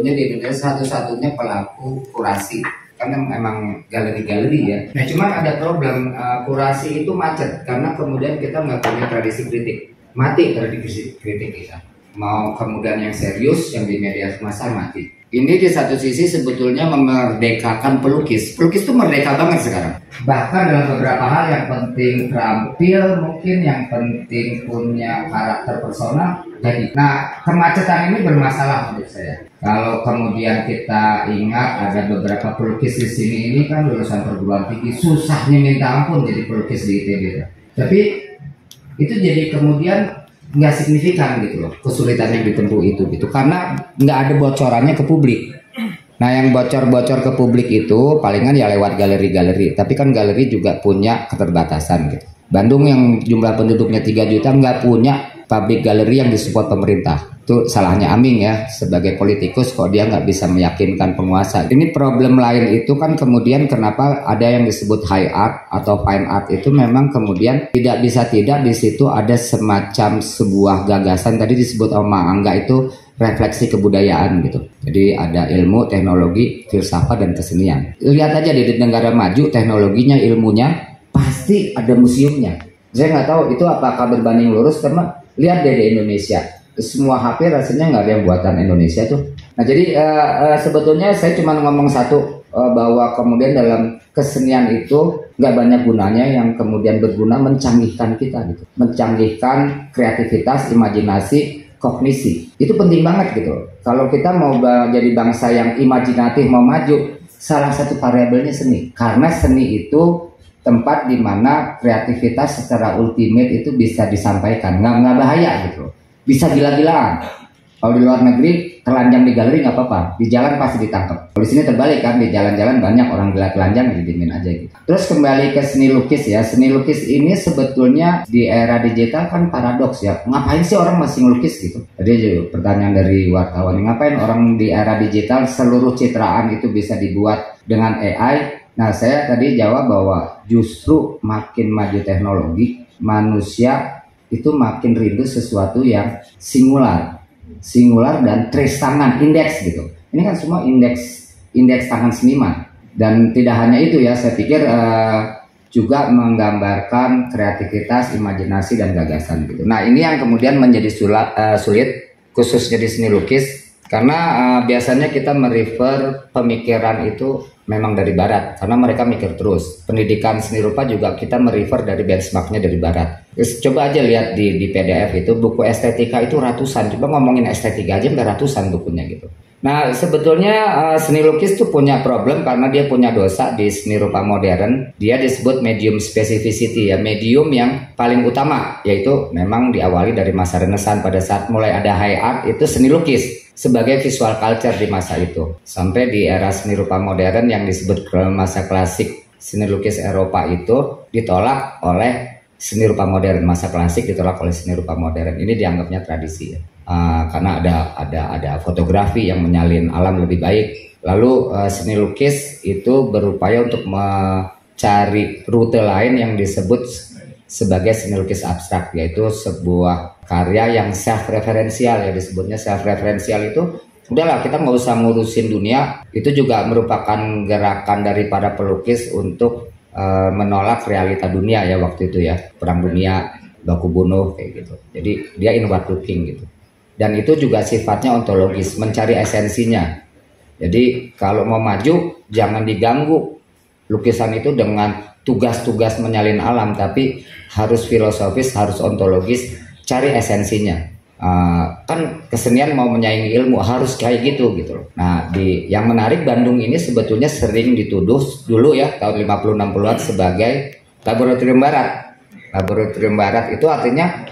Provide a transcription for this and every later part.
sebetulnya di Indonesia satu-satunya pelaku kurasi karena memang galeri-galeri ya. Nah cuman ada problem uh, kurasi itu macet karena kemudian kita nggak punya tradisi kritik, mati tradisi kritik kita. Mau kemudian yang serius yang di media massa mati ini di satu sisi sebetulnya memerdekakan pelukis. Pelukis itu merdeka banget sekarang. Bahkan dalam beberapa hal yang penting terampil, mungkin yang penting punya karakter personal. Jadi, nah kemacetan ini bermasalah menurut saya. Kalau kemudian kita ingat ada beberapa pelukis di sini ini kan lulusan perguruan tinggi, susahnya minta ampun jadi pelukis di ITB. Tapi itu jadi kemudian nggak signifikan gitu loh kesulitan yang ditempuh itu gitu karena nggak ada bocorannya ke publik nah yang bocor-bocor ke publik itu palingan ya lewat galeri-galeri tapi kan galeri juga punya keterbatasan gitu Bandung yang jumlah penduduknya 3 juta nggak punya pabrik galeri yang disupport pemerintah itu salahnya Aming ya sebagai politikus kok dia nggak bisa meyakinkan penguasa. Ini problem lain itu kan kemudian kenapa ada yang disebut high art atau fine art itu memang kemudian tidak bisa tidak di situ ada semacam sebuah gagasan tadi disebut sama Angga itu refleksi kebudayaan gitu. Jadi ada ilmu, teknologi, filsafat dan kesenian. Lihat aja di negara maju teknologinya, ilmunya pasti ada museumnya. Saya nggak tahu itu apakah berbanding lurus karena lihat deh di Indonesia semua HP rasanya nggak ada yang buatan Indonesia tuh. Nah jadi uh, uh, sebetulnya saya cuma ngomong satu uh, bahwa kemudian dalam kesenian itu nggak banyak gunanya yang kemudian berguna mencanggihkan kita gitu, mencanggihkan kreativitas, imajinasi, kognisi. Itu penting banget gitu. Kalau kita mau jadi bangsa yang imajinatif mau maju, salah satu variabelnya seni. Karena seni itu tempat di mana kreativitas secara ultimate itu bisa disampaikan, nggak nggak bahaya gitu bisa gila-gilaan. Kalau di luar negeri telanjang di galeri nggak apa-apa, di jalan pasti ditangkap. Kalau di sini terbalik kan, di jalan-jalan banyak orang gila telanjang didimin aja gitu. Terus kembali ke seni lukis ya, seni lukis ini sebetulnya di era digital kan paradoks ya. Ngapain sih orang masih ngelukis gitu? Juga pertanyaan dari wartawan, ngapain orang di era digital seluruh citraan itu bisa dibuat dengan AI? Nah saya tadi jawab bahwa justru makin maju teknologi, manusia itu makin rindu sesuatu yang singular, singular dan trace tangan, indeks gitu. Ini kan semua indeks indeks tangan seniman dan tidak hanya itu ya, saya pikir uh, juga menggambarkan kreativitas, imajinasi dan gagasan gitu. Nah ini yang kemudian menjadi sulit, uh, sulit khususnya di seni lukis karena uh, biasanya kita merefer pemikiran itu memang dari barat karena mereka mikir terus. Pendidikan seni rupa juga kita merefer dari benchmarknya dari barat. Coba aja lihat di di PDF itu buku estetika itu ratusan. Coba ngomongin estetika aja udah ratusan bukunya gitu. Nah sebetulnya uh, seni lukis tuh punya problem karena dia punya dosa di seni rupa modern. Dia disebut medium specificity ya, medium yang paling utama yaitu memang diawali dari masa Renaissance pada saat mulai ada high art itu seni lukis sebagai visual culture di masa itu. Sampai di era seni rupa modern yang disebut masa klasik seni lukis Eropa itu ditolak oleh seni rupa modern masa klasik ditolak oleh seni rupa modern ini dianggapnya tradisi ya uh, karena ada ada ada fotografi yang menyalin alam lebih baik. Lalu uh, seni lukis itu berupaya untuk mencari rute lain yang disebut sebagai seni lukis abstrak yaitu sebuah karya yang self referensial ya disebutnya self referensial itu udahlah kita nggak usah ngurusin dunia. Itu juga merupakan gerakan dari para pelukis untuk uh, menolak realita dunia ya waktu itu ya. Perang dunia baku bunuh kayak gitu. Jadi dia inward looking gitu dan itu juga sifatnya ontologis mencari esensinya jadi kalau mau maju jangan diganggu lukisan itu dengan tugas-tugas menyalin alam tapi harus filosofis harus ontologis cari esensinya. Uh, kan kesenian mau menyaingi ilmu harus kayak gitu gitu loh. Nah, di yang menarik Bandung ini sebetulnya sering dituduh dulu ya tahun 50 60-an sebagai laboratorium barat. Laboratorium barat itu artinya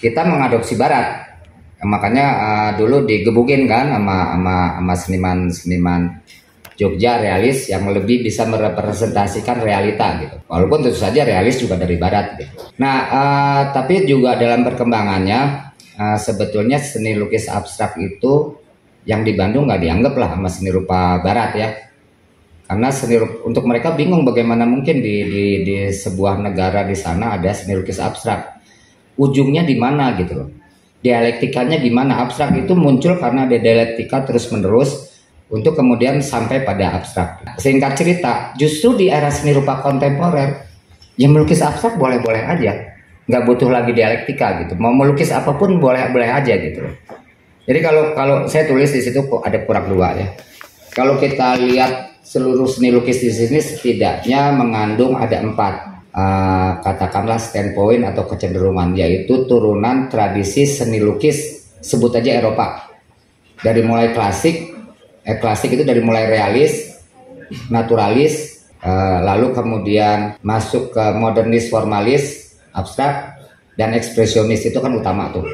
kita mengadopsi barat. Makanya uh, dulu digebukin kan sama sama sama seniman-seniman Jogja realis yang lebih bisa merepresentasikan realita gitu. Walaupun tentu saja realis juga dari barat gitu. Nah, uh, tapi juga dalam perkembangannya uh, sebetulnya seni lukis abstrak itu yang di Bandung nggak dianggap lah sama seni rupa barat ya. Karena seni untuk mereka bingung bagaimana mungkin di, di di sebuah negara di sana ada seni lukis abstrak. Ujungnya di mana gitu loh. Dialektikanya gimana? Abstrak itu muncul karena ada dialektika terus menerus untuk kemudian sampai pada abstrak. Singkat cerita justru di era seni rupa kontemporer yang melukis abstrak boleh-boleh aja. Nggak butuh lagi dialektika gitu. Mau melukis apa pun boleh-boleh aja gitu. Jadi kalau kalau saya tulis di situ kok ada kurang dua ya. Kalau kita lihat seluruh seni lukis di sini setidaknya mengandung ada empat uh, katakanlah standpoint atau kecenderungan yaitu turunan tradisi seni lukis. Sebut aja Eropa. Dari mulai klasik eh, klasik itu dari mulai realis naturalis uh, lalu kemudian masuk ke modernis formalis abstrak dan ekspresionis. Itu kan utama tuh.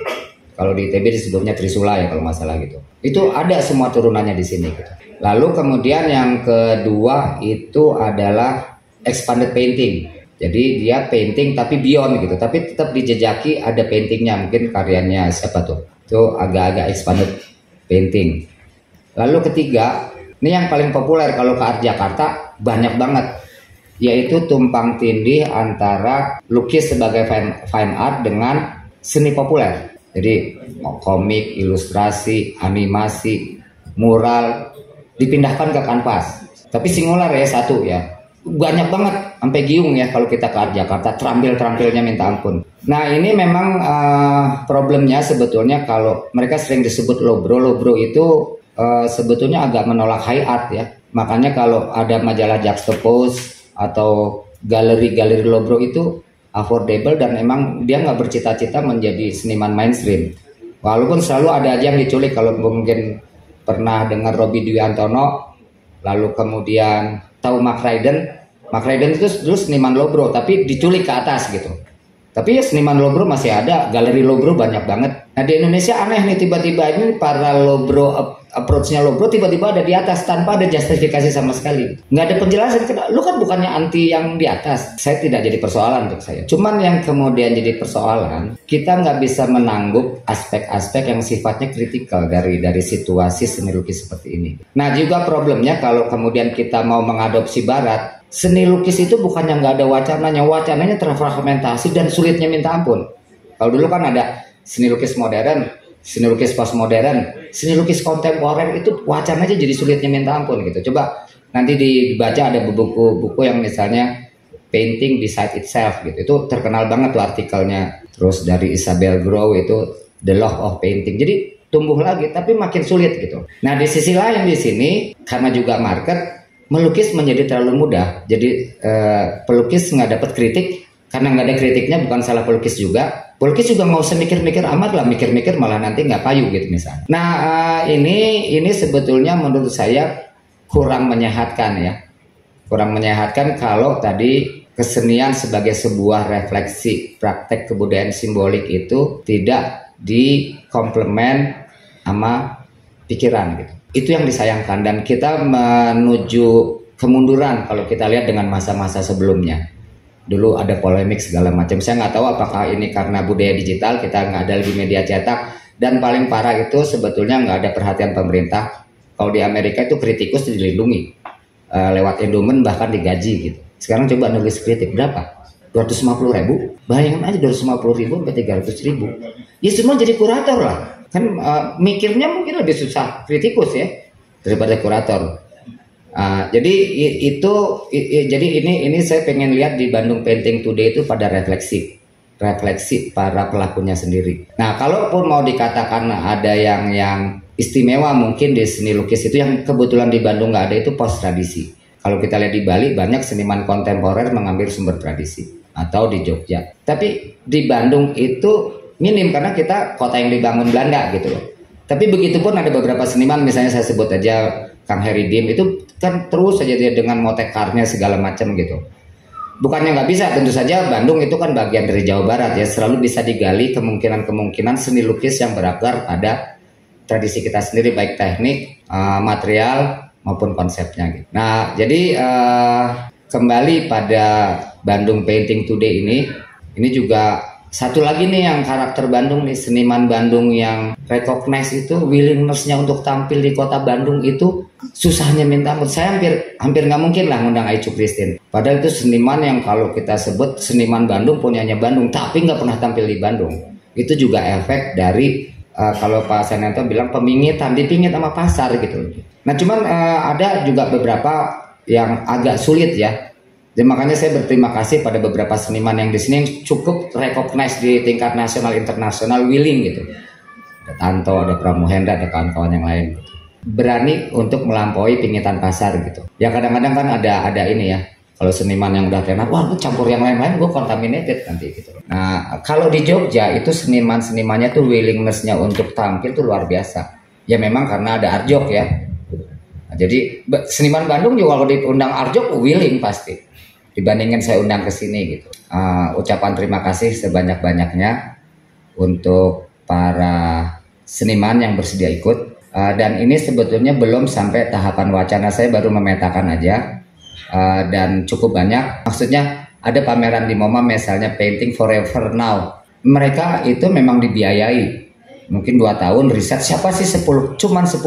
Kalau di ITB disebutnya Trisula ya kalau masalah gitu. Itu ada semua turunannya di sini gitu. lalu kemudian yang kedua itu adalah expanded painting jadi dia painting tapi beyond gitu, tapi tetap dijejaki ada paintingnya mungkin karyanya siapa tuh? Itu agak-agak expanded painting. Lalu ketiga, ini yang paling populer kalau ke Art Jakarta banyak banget yaitu tumpang tindih antara lukis sebagai fine, fine art dengan seni populer. Jadi komik, ilustrasi, animasi, mural dipindahkan ke kanvas. Tapi singular ya satu ya banyak banget sampai giung ya kalau kita ke Jakarta terampil terampilnya minta ampun. Nah ini memang uh, problemnya sebetulnya kalau mereka sering disebut lobro lobro itu uh, sebetulnya agak menolak high art ya. Makanya kalau ada majalah Juxtapose atau galeri-galeri lobro itu affordable dan emang dia nggak bercita-cita menjadi seniman mainstream. Walaupun selalu ada aja yang diculik kalau mungkin pernah dengar Robi Dwi Antono, lalu kemudian tahu Mark Ryden Mark Ryden itu dulu seniman lobro tapi diculik ke atas gitu. Tapi ya seniman lobro masih ada galeri lobro banyak banget. Nah di Indonesia aneh nih tiba-tiba ini para lobro approach-nya lo. Bro tiba-tiba ada di atas tanpa ada justifikasi sama sekali. Nggak ada penjelasan lu kan bukannya anti yang di atas. Saya tidak jadi persoalan untuk saya. Cuman yang kemudian jadi persoalan kita nggak bisa menangguk aspek-aspek yang sifatnya kritikal dari dari situasi seni lukis seperti ini. Nah juga problemnya kalau kemudian kita mau mengadopsi barat seni lukis itu bukannya nggak ada wacananya. Wacananya terfragmentasi dan sulitnya minta ampun. Kalau dulu kan ada seni lukis modern seni lukis postmodern, seni lukis kontemporer itu wacananya jadi sulitnya minta ampun gitu. Coba nanti dibaca ada buku-buku yang misalnya painting beside itself gitu. Itu terkenal banget tuh artikelnya. Terus dari Isabel Grow itu The Law of Painting. Jadi tumbuh lagi tapi makin sulit gitu. Nah, di sisi lain di sini karena juga market melukis menjadi terlalu mudah. Jadi eh, pelukis nggak dapat kritik karena nggak ada kritiknya bukan salah pelukis juga. Pelukis juga nggak usah mikir-mikir amat lah mikir-mikir malah nanti nggak payu gitu misalnya. Nah uh, ini ini sebetulnya menurut saya kurang menyehatkan ya. Kurang menyehatkan kalau tadi kesenian sebagai sebuah refleksi praktek kebudayaan simbolik itu tidak dikomplement sama pikiran gitu. Itu yang disayangkan. Dan kita menuju kemunduran kalau kita lihat dengan masa-masa sebelumnya dulu ada polemik segala macam. Saya nggak tahu apakah ini karena budaya digital kita nggak ada lagi media cetak dan paling parah itu sebetulnya nggak ada perhatian pemerintah. Kalau di Amerika itu kritikus dilindungi uh, lewat endowment bahkan digaji gitu. Sekarang coba nulis kritik berapa? 250 ribu, bayangin aja 250 ribu sampai 300 ribu. Ya semua jadi kurator lah. Kan uh, mikirnya mungkin lebih susah kritikus ya daripada kurator. Uh, jadi itu i, jadi ini ini saya pengen lihat di Bandung Painting Today itu pada refleksi refleksi para pelakunya sendiri. Nah, kalaupun mau dikatakan ada yang yang istimewa mungkin di seni lukis itu yang kebetulan di Bandung nggak ada itu post tradisi. Kalau kita lihat di Bali banyak seniman kontemporer mengambil sumber tradisi atau di Jogja. Tapi di Bandung itu minim karena kita kota yang dibangun Belanda gitu loh. Tapi begitu pun ada beberapa seniman misalnya saya sebut aja Kang Heri Dim itu kan terus saja dia dengan motekarnya segala macam gitu. Bukannya nggak bisa, tentu saja Bandung itu kan bagian dari Jawa Barat ya, selalu bisa digali kemungkinan-kemungkinan seni lukis yang berakar pada tradisi kita sendiri baik teknik, uh, material maupun konsepnya gitu. Nah, jadi uh, kembali pada Bandung Painting Today ini, ini juga satu lagi nih yang karakter Bandung nih seniman Bandung yang recognize itu willingnessnya untuk tampil di kota Bandung itu susahnya minta ampun saya hampir hampir nggak mungkin lah ngundang Aicu Christine padahal itu seniman yang kalau kita sebut seniman Bandung punyanya Bandung tapi nggak pernah tampil di Bandung itu juga efek dari uh, kalau Pak Senanto bilang pemingitan dipingit sama pasar gitu. Nah cuman uh, ada juga beberapa yang agak sulit ya. Dan makanya saya berterima kasih pada beberapa seniman yang di sini yang cukup recognize di tingkat nasional internasional willing gitu. Ada Tanto, ada Pramuhendra, ada kawan-kawan yang lain. Gitu. Berani untuk melampaui pingitan pasar gitu. Ya kadang-kadang kan ada ada ini ya kalau seniman yang udah tenar, wah gue campur yang lain-lain, gue contaminated nanti gitu. Nah, kalau di Jogja itu seniman-senimannya tuh willingnessnya untuk tampil tuh luar biasa. Ya memang karena ada Arjok ya. Nah, jadi seniman Bandung juga kalau diundang Arjok willing pasti. Dibandingin saya undang ke sini gitu. Uh, ucapan terima kasih sebanyak-banyaknya untuk para seniman yang bersedia ikut. Uh, dan ini sebetulnya belum sampai tahapan wacana saya baru memetakan aja uh, dan cukup banyak. Maksudnya ada pameran di MoMA misalnya Painting Forever Now. Mereka itu memang dibiayai. Mungkin dua tahun riset siapa sih 10 cuman 10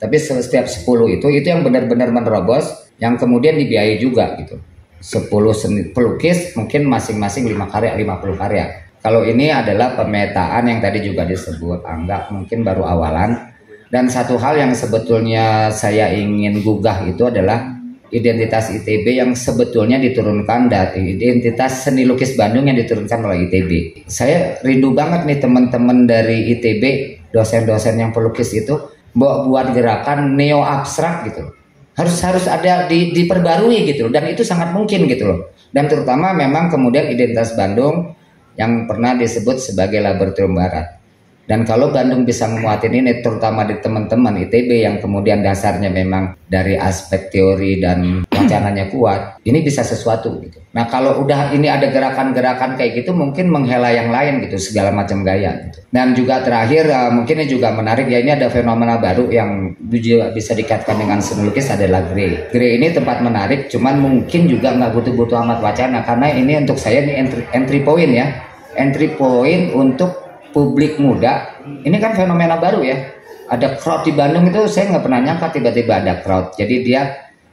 tapi setiap 10 itu itu yang benar-benar menerobos yang kemudian dibiayai juga gitu 10 seni pelukis mungkin masing-masing 5 karya 50 karya kalau ini adalah pemetaan yang tadi juga disebut anggap mungkin baru awalan dan satu hal yang sebetulnya saya ingin gugah itu adalah identitas ITB yang sebetulnya diturunkan dari identitas seni lukis Bandung yang diturunkan oleh ITB. Saya rindu banget nih teman-teman dari ITB, dosen-dosen yang pelukis itu buat buat gerakan neo abstrak gitu. Harus harus ada di, diperbarui gitu dan itu sangat mungkin gitu loh. Dan terutama memang kemudian identitas Bandung yang pernah disebut sebagai laboratorium barat. Dan kalau Bandung bisa memuatin ini terutama di teman-teman ITB yang kemudian dasarnya memang dari aspek teori dan wacananya kuat, ini bisa sesuatu gitu. Nah kalau udah ini ada gerakan-gerakan kayak gitu mungkin menghela yang lain gitu segala macam gaya gitu. Dan juga terakhir uh, mungkin ini juga menarik ya ini ada fenomena baru yang juga bisa dikaitkan dengan seni lukis adalah grey. Grey ini tempat menarik cuman mungkin juga nggak butuh-butuh amat wacana karena ini untuk saya ini entry, entry point ya. Entry point untuk publik muda ini kan fenomena baru ya ada crowd di Bandung itu saya nggak pernah nyangka tiba-tiba ada crowd jadi dia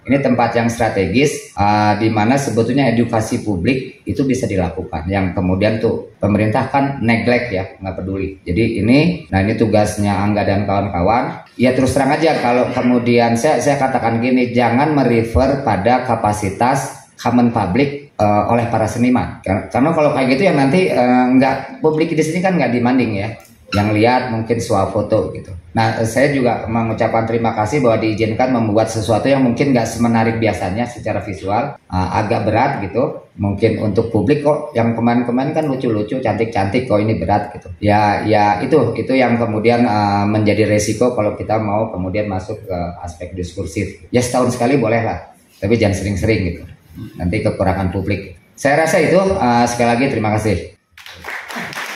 ini tempat yang strategis uh, di mana sebetulnya edukasi publik itu bisa dilakukan yang kemudian tuh pemerintah kan neglect ya nggak peduli jadi ini nah ini tugasnya Angga dan kawan-kawan ya terus terang aja kalau kemudian saya saya katakan gini jangan merefer pada kapasitas common public uh, oleh para seniman. Karena kalau kayak gitu ya nanti uh, nggak publik di sini kan nggak dimanding ya. Yang lihat mungkin foto gitu. Nah saya juga mengucapkan terima kasih bahwa diizinkan membuat sesuatu yang mungkin nggak semenarik biasanya secara visual, uh, agak berat gitu. Mungkin untuk publik kok yang kemarin-kemarin kan lucu-lucu, cantik-cantik kok ini berat gitu. Ya ya itu itu yang kemudian uh, menjadi resiko kalau kita mau kemudian masuk ke aspek diskursif. Ya setahun sekali boleh lah, tapi jangan sering-sering gitu nanti kekurangan publik. Saya rasa itu uh, sekali lagi terima kasih.